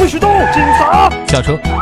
不许动警察下车。